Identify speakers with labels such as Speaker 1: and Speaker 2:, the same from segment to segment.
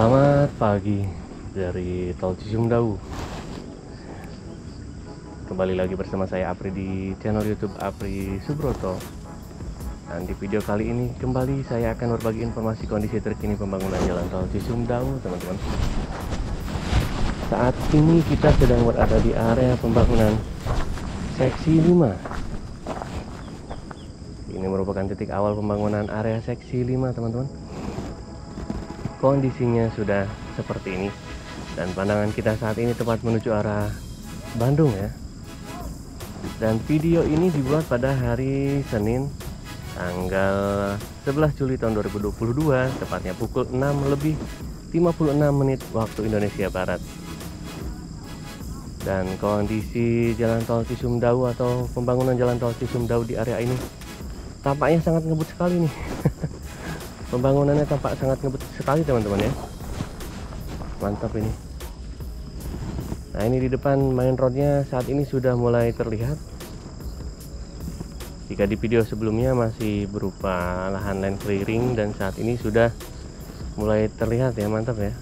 Speaker 1: Selamat pagi dari Tol Cisumdawu. Kembali lagi bersama saya Apri di channel YouTube Apri Subroto. Dan di video kali ini kembali saya akan berbagi informasi kondisi terkini pembangunan jalan Tol Cisumdawu, teman-teman. Saat ini kita sedang berada di area pembangunan seksi 5. Ini merupakan titik awal pembangunan area seksi 5, teman-teman kondisinya sudah seperti ini. Dan pandangan kita saat ini tepat menuju arah Bandung ya. Dan video ini dibuat pada hari Senin tanggal 11 Juli tahun 2022 tepatnya pukul 6 lebih 56 menit waktu Indonesia Barat. Dan kondisi jalan tol Cisumdawu atau pembangunan jalan tol Cisumdawu di area ini tampaknya sangat ngebut sekali nih pembangunannya tampak sangat ngebut sekali teman-teman ya. Mantap ini. Nah ini di depan main roadnya saat ini sudah mulai terlihat. Jika di video sebelumnya masih berupa lahan land clearing dan saat ini sudah mulai terlihat ya mantap ya.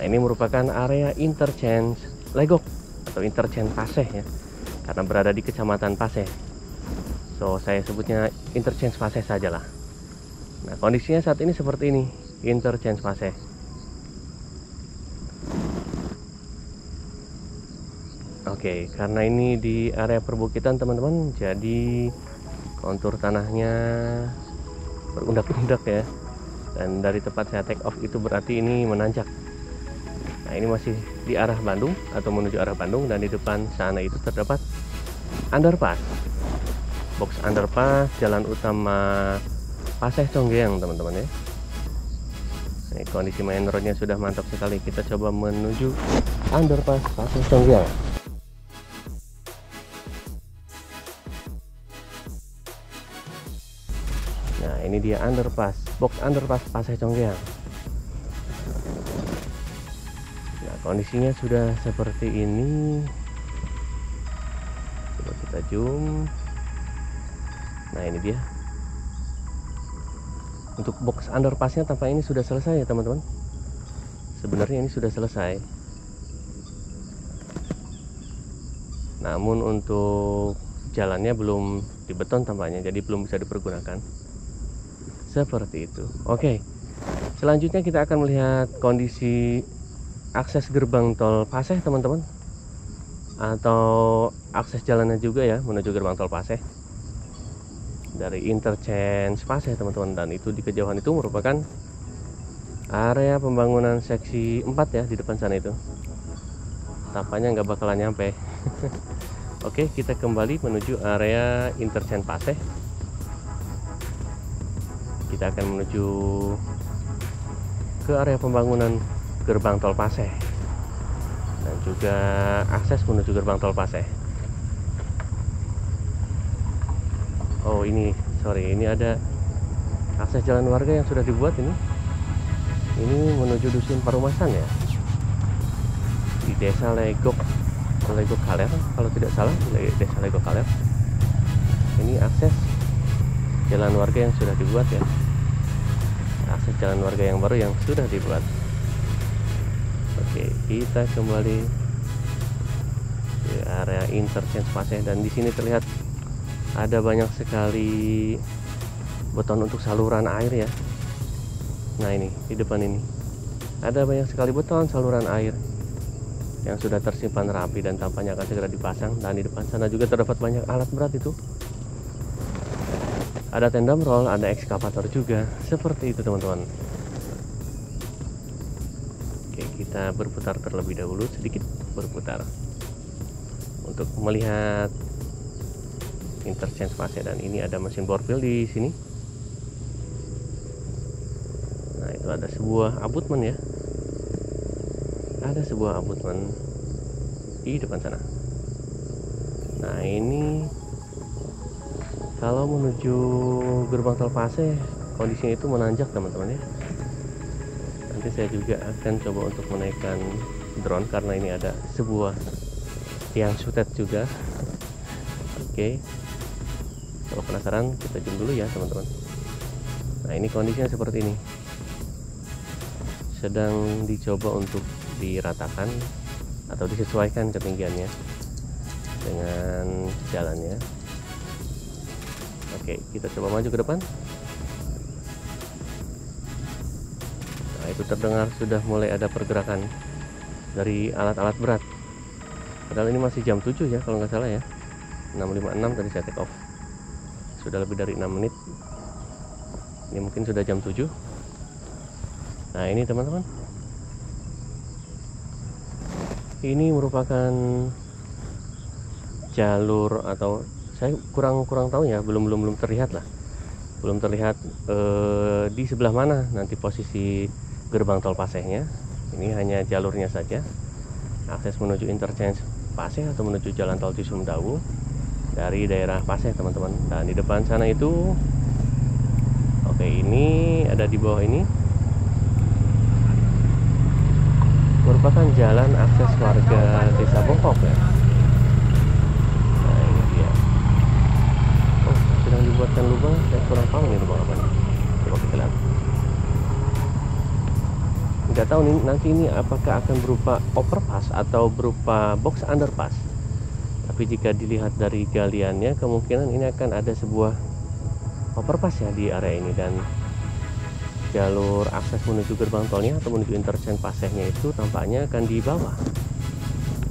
Speaker 1: Nah ini merupakan area interchange Legok atau interchange Paseh ya karena berada di kecamatan Paseh. So saya sebutnya interchange Paseh sajalah Nah kondisinya saat ini seperti ini. Interchange Paseh Oke karena ini di area perbukitan teman-teman Jadi kontur tanahnya berundak-undak ya. Dan dari tempat saya take off itu berarti ini menanjak. Nah ini masih di arah Bandung Atau menuju arah Bandung Dan di depan sana itu terdapat underpass. Box underpass Jalan utama Paseh Conggeang teman-teman ya. Ini kondisi main roadnya sudah mantap sekali. Kita coba menuju underpass. Paseh Conggeang nah ini dia underpass. Box underpass. Paseh Conggeang nah kondisinya sudah seperti ini. Coba kita zoom. Nah ini dia untuk box underpassnya tanpa ini sudah selesai ya teman-teman? Sebenarnya ini sudah selesai. Namun untuk jalannya belum dibeton tampaknya jadi belum bisa dipergunakan. Seperti itu. Oke. Selanjutnya kita akan melihat kondisi akses gerbang tol Paseh teman-teman. Atau akses jalannya juga ya menuju gerbang tol Paseh dari interchange Paseh teman-teman. Dan itu di kejauhan itu merupakan area pembangunan seksi 4 ya di depan sana itu. Tampaknya nggak bakalan nyampe. Oke kita kembali menuju area interchange Paseh kita akan menuju ke area pembangunan gerbang tol Paseh dan juga akses menuju gerbang tol Paseh oh ini sorry ini ada akses jalan warga yang sudah dibuat ini. Ini menuju dusun Parumasan ya? Di desa Legok Legok Kaler kalau tidak salah desa Legok Kaler. Ini akses jalan warga yang sudah dibuat ya? Akses jalan warga yang baru yang sudah dibuat. Oke kita kembali ke area interchange Paseh dan di sini terlihat ada banyak sekali beton untuk saluran air ya. Nah ini di depan ini. Ada banyak sekali beton saluran air yang sudah tersimpan rapi dan tampaknya akan segera dipasang. Dan di depan sana juga terdapat banyak alat berat itu. Ada tenda roll ada ekskavator juga. Seperti itu teman-teman. Oke kita berputar terlebih dahulu sedikit berputar. Untuk melihat interchange pasnya dan ini ada mesin borpil di sini. Nah itu ada sebuah abutmen ya. Ada sebuah abutmen di depan sana. Nah ini kalau menuju gerbang tol Pase kondisinya itu menanjak teman-teman ya. Nanti saya juga akan coba untuk menaikkan drone karena ini ada sebuah tiang sutet juga. Oke kalau penasaran kita zoom dulu ya teman-teman. Nah ini kondisinya seperti ini. Sedang dicoba untuk diratakan atau disesuaikan ketinggiannya dengan jalannya. Oke kita coba maju ke depan. Nah itu terdengar sudah mulai ada pergerakan dari alat-alat berat. Padahal ini masih jam 7 ya kalau nggak salah ya. 656 tadi saya take off sudah lebih dari 6 menit. Ini mungkin sudah jam 7 nah ini teman-teman. Ini merupakan jalur atau saya kurang kurang tahu ya belum belum belum terlihat lah. Belum terlihat eh, di sebelah mana nanti posisi gerbang tol Pasehnya. Ini hanya jalurnya saja. Akses menuju interchange Paseh atau menuju jalan tol Cisumdawu dari daerah Paseh teman-teman. Dan di depan sana itu oke ini ada di bawah ini. Merupakan jalan akses warga desa Bongkok ya. Nah ini dia. Oh sedang dibuatkan lubang saya kurang paham ini lubang apa nih. Coba kita lihat. Nggak tahu nih nanti ini apakah akan berupa overpass atau berupa box underpass tapi jika dilihat dari galiannya kemungkinan ini akan ada sebuah overpass ya di area ini. Dan jalur akses menuju gerbang tolnya atau menuju interchange pasehnya itu tampaknya akan di bawah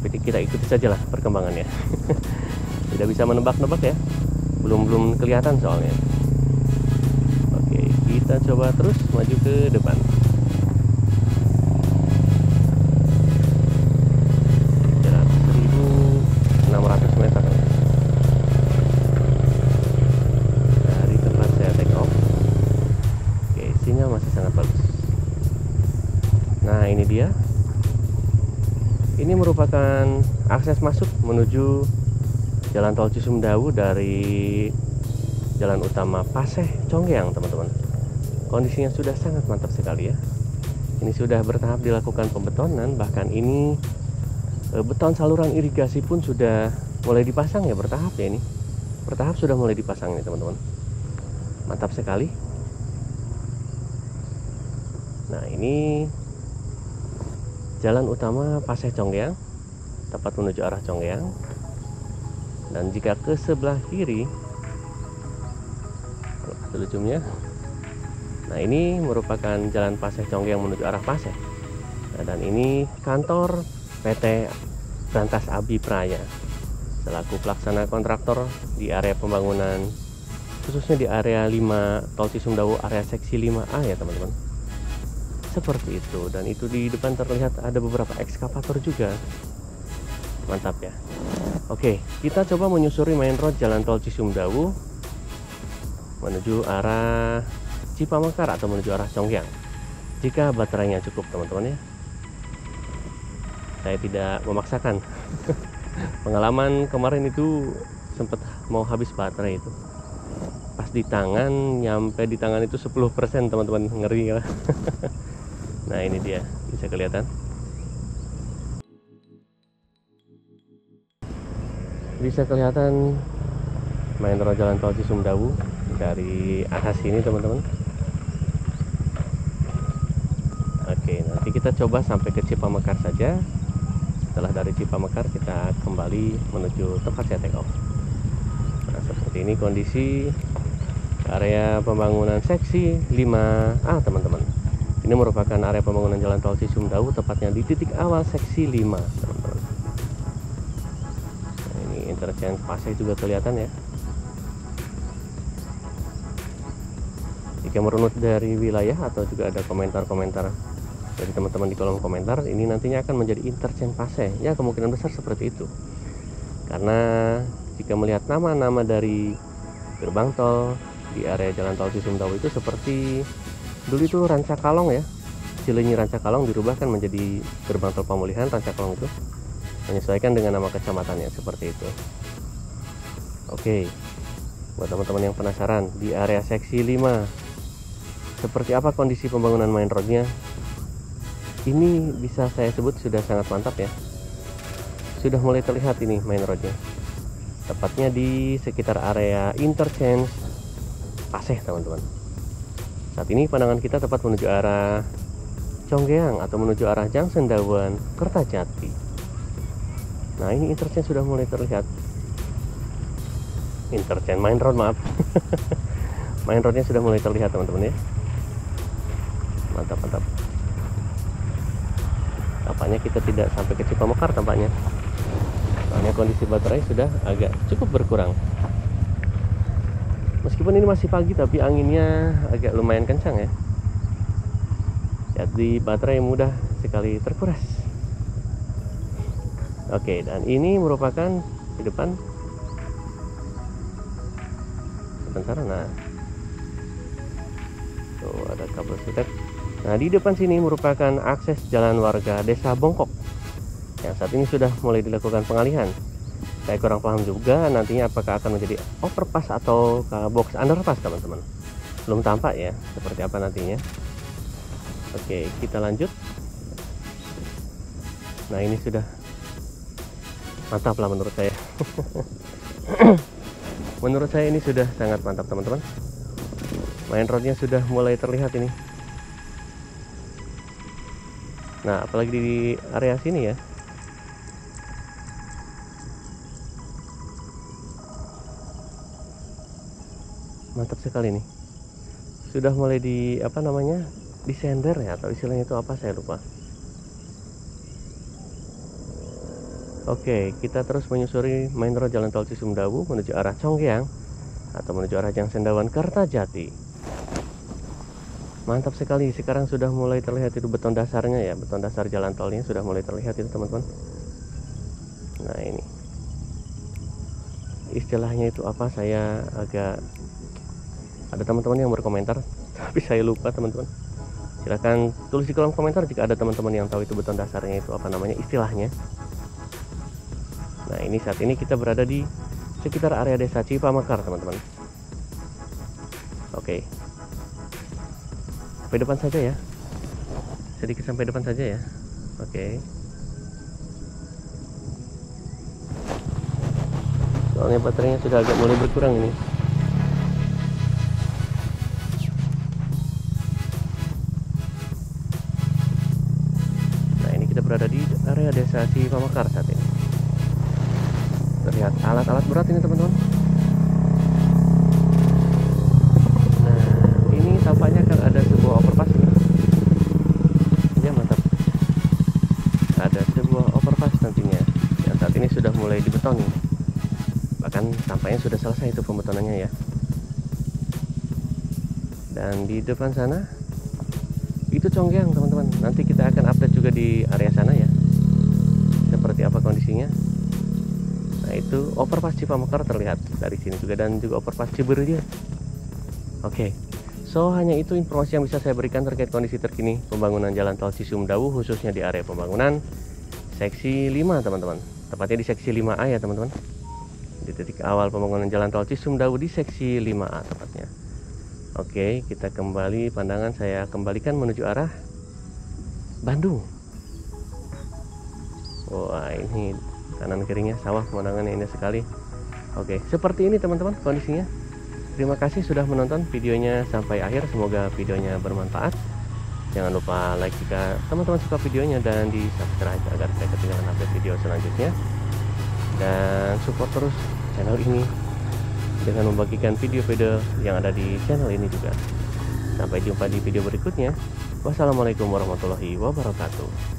Speaker 1: jadi kita ikuti saja lah perkembangannya. Tidak bisa menebak-nebak ya. Belum belum kelihatan soalnya. Oke kita coba terus maju ke depan merupakan akses masuk menuju Jalan Tol Cisumdawu dari Jalan Utama Paseh Conggeang teman-teman. Kondisinya sudah sangat mantap sekali ya. Ini sudah bertahap dilakukan pembetonan bahkan ini e, beton saluran irigasi pun sudah mulai dipasang ya bertahap ya ini. Bertahap sudah mulai dipasang ini teman-teman. Mantap sekali. Nah ini jalan utama Paseh Conggeang tepat menuju arah Conggeang dan jika ke sebelah kiri zoomnya nah ini merupakan jalan Paseh Conggeang menuju arah Paseh nah, dan ini kantor PT Brantas Abi Praya selaku pelaksana kontraktor di area pembangunan khususnya di area 5 Tol Cisumdawu area seksi 5A ya teman-teman. Seperti itu. Dan itu di depan terlihat ada beberapa ekskavator juga mantap ya. Oke kita coba menyusuri main road jalan tol Cisumdawu menuju arah Cipamekar atau menuju arah Conggyang jika baterainya cukup teman-teman ya. Saya tidak memaksakan. Pengalaman kemarin itu sempat mau habis baterai itu. Pas di tangan nyampe di tangan itu 10% teman-teman. Ngeri ya. Nah ini dia. Bisa kelihatan bisa kelihatan main road jalan tol Cisumdawu dari atas sini teman-teman. Oke nanti kita coba sampai ke Cipamekar saja. Setelah dari Cipamekar kita kembali menuju tempat saya take off nah seperti ini kondisi area pembangunan seksi 5A teman-teman. Ini merupakan area pembangunan jalan tol Cisumdawu tepatnya di titik awal seksi 5 teman-teman interchange Pasai juga kelihatan ya. Jika merunut dari wilayah atau juga ada komentar-komentar dari teman-teman di kolom komentar ini nantinya akan menjadi interchange Pasai ya kemungkinan besar seperti itu. Karena jika melihat nama-nama dari gerbang tol di area jalan tol Cisumdawu itu seperti dulu itu Rancakalong ya. Cilenyi Rancakalong dirubahkan menjadi gerbang tol pemulihan Rancakalong itu menyesuaikan dengan nama kecamatannya seperti itu. Oke buat teman-teman yang penasaran di area seksi 5 seperti apa kondisi pembangunan main roadnya? Ini bisa saya sebut sudah sangat mantap ya. Sudah mulai terlihat ini main roadnya. Tepatnya di sekitar area interchange Paseh teman-teman. Saat ini pandangan kita tepat menuju arah Conggeang atau menuju arah Junction Dawan Kertajati nah ini interchange sudah mulai terlihat. Interchange main road maaf. Main roadnya sudah mulai terlihat teman-teman ya. Mantap mantap. Tampaknya kita tidak sampai ke Cipamekar tampaknya. Soalnya kondisi baterai sudah agak cukup berkurang. Meskipun ini masih pagi tapi anginnya agak lumayan kencang ya. Jadi baterai mudah sekali terkuras oke dan ini merupakan di depan sebentar nah tuh ada kabel sutet Nah, di depan sini merupakan akses jalan warga Desa Bongkok yang saat ini sudah mulai dilakukan pengalihan. Saya kurang paham juga nantinya apakah akan menjadi overpass atau box underpass, teman-teman. Belum tampak ya, seperti apa nantinya. Oke, kita lanjut. Nah, ini sudah mantap lah menurut saya. menurut saya ini sudah sangat mantap, teman-teman. Main roadnya sudah mulai terlihat ini nah apalagi di area sini ya mantap sekali nih sudah mulai di apa namanya di sender ya atau istilahnya itu apa saya lupa Oke, kita terus menyusuri main road Jalan Tol Cisumdawu menuju arah Conggiang atau menuju arah Jangsen Dawan Kertajati. Mantap sekali sekarang sudah mulai terlihat itu beton dasarnya ya beton dasar jalan tolnya sudah mulai terlihat itu teman-teman. Nah ini. Istilahnya itu apa? Saya agak ada teman-teman yang berkomentar tapi saya lupa teman-teman. Silahkan tulis di kolom komentar jika ada teman-teman yang tahu itu beton dasarnya itu apa namanya istilahnya ini saat ini kita berada di sekitar area desa Cipamekar teman-teman. Oke. Sampai depan saja ya. Sedikit sampai depan saja ya. Oke. Soalnya baterainya sudah agak mulai berkurang ini. Nah ini kita berada di area desa Cipamakar alat-alat berat ini teman-teman. Tampaknya akan ada sebuah overpass. Ini ya mantap. Ada sebuah overpass nantinya. Yang saat ini sudah mulai dibeton nih bahkan tampaknya sudah selesai itu pembetonannya ya. Dan di depan sana itu Conggiang teman-teman. Nanti kita akan update juga di area sana itu overpass Cipamekar terlihat dari sini juga dan juga overpass Ciberja oke okay. So hanya itu informasi yang bisa saya berikan terkait kondisi terkini pembangunan jalan tol Cisumdawu khususnya di area pembangunan seksi 5 teman-teman. Tepatnya di seksi 5A ya teman-teman. Di titik awal pembangunan jalan tol Cisumdawu di seksi 5A tepatnya. Oke, kita kembali pandangan saya kembalikan menuju arah Bandung. Wah, ini kanan kirinya sawah pemandangannya indah sekali. Oke, seperti ini teman-teman kondisinya. Terima kasih sudah menonton videonya sampai akhir. Semoga videonya bermanfaat. Jangan lupa like jika teman-teman suka videonya dan di subscribe agar saya ketinggalan update video selanjutnya. Dan support terus channel ini dengan membagikan video-video yang ada di channel ini juga. Sampai jumpa di video berikutnya. Wassalamualaikum warahmatullahi wabarakatuh.